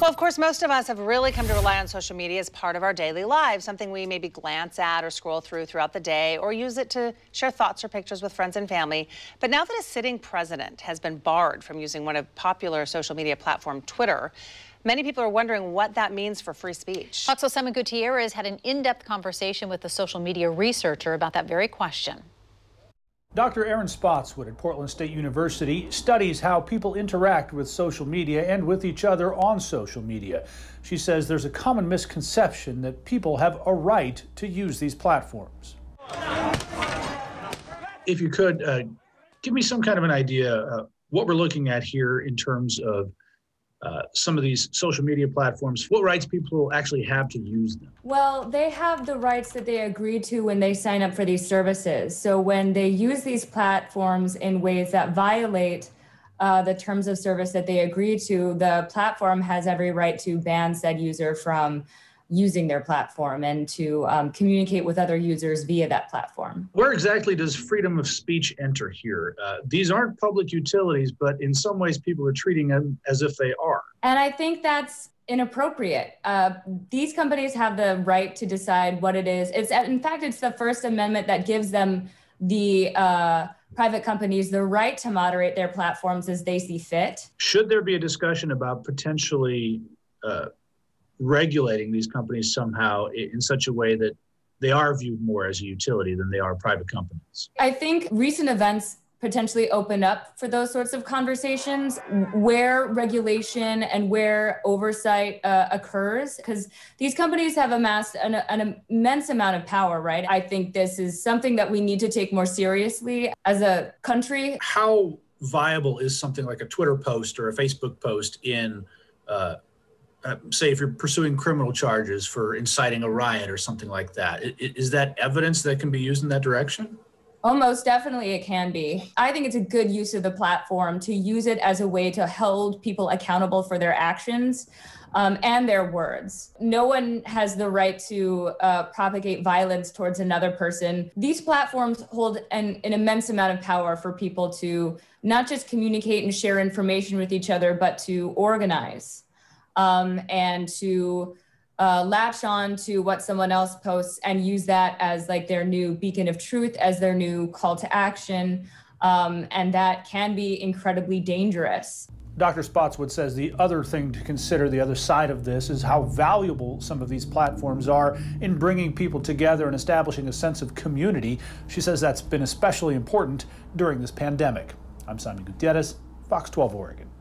Well, of course, most of us have really come to rely on social media as part of our daily lives, something we maybe glance at or scroll through throughout the day or use it to share thoughts or pictures with friends and family. But now that a sitting president has been barred from using one of popular social media platform Twitter, Many people are wondering what that means for free speech. Fox Simon Gutierrez had an in-depth conversation with the social media researcher about that very question. Dr. Erin Spotswood at Portland State University studies how people interact with social media and with each other on social media. She says there's a common misconception that people have a right to use these platforms. If you could, uh, give me some kind of an idea uh, what we're looking at here in terms of uh, some of these social media platforms, what rights people actually have to use them? Well, they have the rights that they agree to when they sign up for these services. So when they use these platforms in ways that violate uh, the terms of service that they agree to, the platform has every right to ban said user from using their platform and to um, communicate with other users via that platform. Where exactly does freedom of speech enter here? Uh, these aren't public utilities, but in some ways people are treating them as if they are. And I think that's inappropriate. Uh, these companies have the right to decide what it is. It's in fact, it's the First Amendment that gives them the uh, private companies the right to moderate their platforms as they see fit. Should there be a discussion about potentially uh, regulating these companies somehow in such a way that they are viewed more as a utility than they are private companies. I think recent events potentially open up for those sorts of conversations where regulation and where oversight uh, occurs because these companies have amassed an, an, immense amount of power right i think this is something that we need to take more seriously as a country how viable is something like a twitter post or a facebook post in uh, uh, say if you're pursuing criminal charges for inciting a riot or something like that is that evidence that can be used in that direction Almost definitely it can be. I think it's a good use of the platform to use it as a way to hold people accountable for their actions um, and their words. No one has the right to uh, propagate violence towards another person. These platforms hold an, an immense amount of power for people to not just communicate and share information with each other, but to organize um, and to uh, latch on to what someone else posts and use that as like their new beacon of truth, as their new call to action. Um, and that can be incredibly dangerous. Dr. Spotswood says the other thing to consider, the other side of this, is how valuable some of these platforms are in bringing people together and establishing a sense of community. She says that's been especially important during this pandemic. I'm Simon Gutierrez, Fox 12 Oregon.